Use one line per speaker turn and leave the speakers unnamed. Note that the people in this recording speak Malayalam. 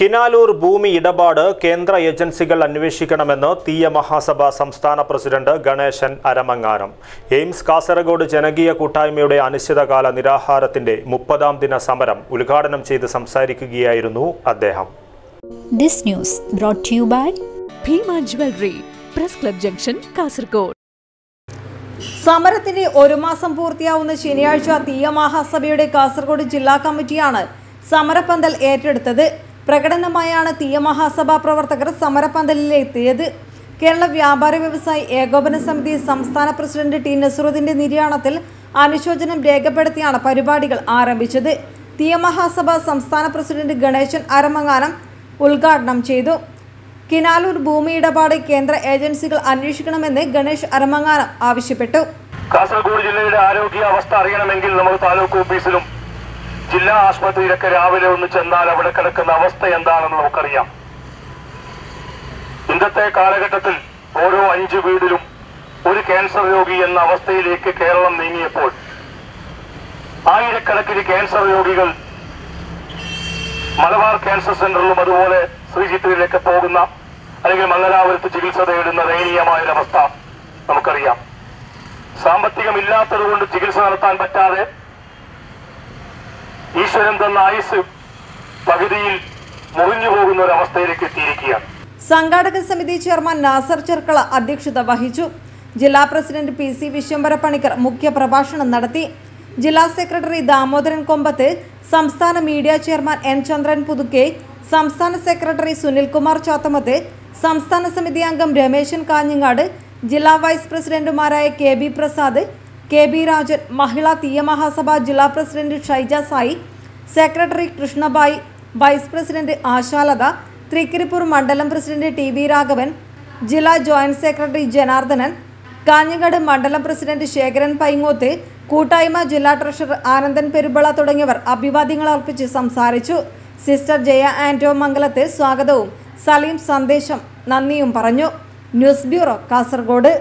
കിനാലൂർ ഭൂമി ഇടപാട് കേന്ദ്ര ഏജൻസികൾ അന്വേഷിക്കണമെന്ന് തീയ മഹാസഭ സംസ്ഥാന പ്രസിഡന്റ് ഗണേശൻ അരമങ്ങാനം എയിംസ് കാസർഗോഡ് ജനകീയ കൂട്ടായ്മയുടെ അനിശ്ചിതകാല നിരാഹാരത്തിന്റെ മുപ്പതാം ദിന സമരം ഉദ്ഘാടനം ചെയ്ത് സംസാരിക്കുകയായിരുന്നു അദ്ദേഹം.
This news brought to you by
Bhima jewellery press club junction Kasaragod.
സമരത്തിന്റെ ഒരു മാസം പൂർത്തിയാവുന്ന ശനിയാഴ്ച തീയ മഹാസഭയുടെ കാസർഗോഡ് ജില്ലാ കമ്മിറ്റിയാണ് സമരപ്പന്തൽ ഏറ്റെടുത്തത്. പ്രകടനമായാണ് തീയ മഹാസഭാ പ്രവർത്തകർ സമരപ്പന്തലിലെത്തിയത് കേരള വ്യാപാര വ്യവസായി ഏകോപന സമിതി സംസ്ഥാന പ്രസിഡന്റ് ടി നസറുദ്ദീന്റെ നിര്യാണത്തിൽ അനുശോചനം രേഖപ്പെടുത്തിയാണ് പരിപാടികൾ ആരംഭിച്ചത്. തീയ മഹാസഭ സംസ്ഥാന പ്രസിഡന്റ് ഗണേശൻ അരമങ്ങാനം ഉദ്ഘാടനം ചെയ്തു. കിനാലൂർ ഭൂമി ഇടപാട് കേന്ദ്ര ഏജൻസികൾ അന്വേഷിക്കണമെന്ന് ഗണേഷ് അരമങ്ങാനം ആവശ്യപ്പെട്ടു.
കാസർഗോഡ് ജില്ലയുടെ ആരോഗ്യ അവസ്ഥ അറിയണമെങ്കിൽ നമ്മൾ താലൂക്ക് ഓഫീസിലും ജില്ലാ ആശുപത്രിയിലൊക്കെ രാവിലെ ഒന്ന് ചെന്നാൽ അവിടെ കിടക്കുന്ന അവസ്ഥ എന്താണെന്ന് നമുക്കറിയാം. ഇന്നത്തെ കാലഘട്ടത്തിൽ ഓരോ അഞ്ച് വീടിലും ഒരു ക്യാൻസർ രോഗി എന്ന അവസ്ഥയിലേക്ക് കേരളം നീങ്ങിയപ്പോൾ ആയിരക്കണക്കിന് ക്യാൻസർ രോഗികൾ മലബാർ ക്യാൻസർ സെന്ററിലും അതുപോലെ ശ്രീചിത്രയിലേക്ക് പോകുന്ന അല്ലെങ്കിൽ മംഗലാപുരത്ത് ചികിത്സ തേടുന്ന ദയനീയമായൊരവസ്ഥ നമുക്കറിയാം. സാമ്പത്തികമില്ലാത്തത് കൊണ്ട് ചികിത്സ നടത്താൻ പറ്റാതെ ഈശ്വരൻ തന്ന ആയുസ് പകുതിയിൽ മുറിഞ്ഞു പോകുന്ന ഒരു അവസ്ഥയിലേക്ക് എത്തിയിരിക്കുകയാണ്.
സംഘാടക സമിതി ചെയർമാൻ നാസർ ചെർക്കള അധ്യക്ഷത വഹിച്ചു. ജില്ലാ president P C Vishwambhara Panicker മുഖ്യ പ്രഭാഷണം നടത്തി. ജില്ലാ സെക്രട്ടറി ദാമോദരൻ കൊമ്പത്ത് സംസ്ഥാന media chairman N Chandran Puthukke സംസ്ഥാന സെക്രട്ടറി സുനിൽകുമാർ ചാത്തമത്ത് സംസ്ഥാന സമിതി അംഗം രമേശൻ കാഞ്ഞങ്ങാട് ജില്ലാ വൈസ് പ്രസിഡന്റുമാരായ K B Prasad K B Rajan Mahila Theeyamahasabha ജില്ലാ president Shaija Sai secretary Krishnabai vice president Ashalatha Trikaripur മണ്ഡലം പ്രസിഡന്റ് ടി വി രാഘവൻ ജില്ലാ ജോയിന്റ് സെക്രട്ടറി ജനാർദ്ദനൻ കാഞ്ഞങ്ങാട് മണ്ഡലം പ്രസിഡന്റ് ശേഖരൻ പൈങ്ങോത്ത് കൂട്ടായ്മ ജില്ലാ ട്രഷറർ ആനന്ദൻ പെരുമ്പള തുടങ്ങിയവർ അഭിവാദ്യങ്ങൾ അർപ്പിച്ച് സംസാരിച്ചു. സിസ്റ്റർ ജയ ആന്റോ മംഗലത്ത് സ്വാഗതവും. സലീം സന്ദേശം നന്ദിയും പറഞ്ഞു. News bureau Kasaragod.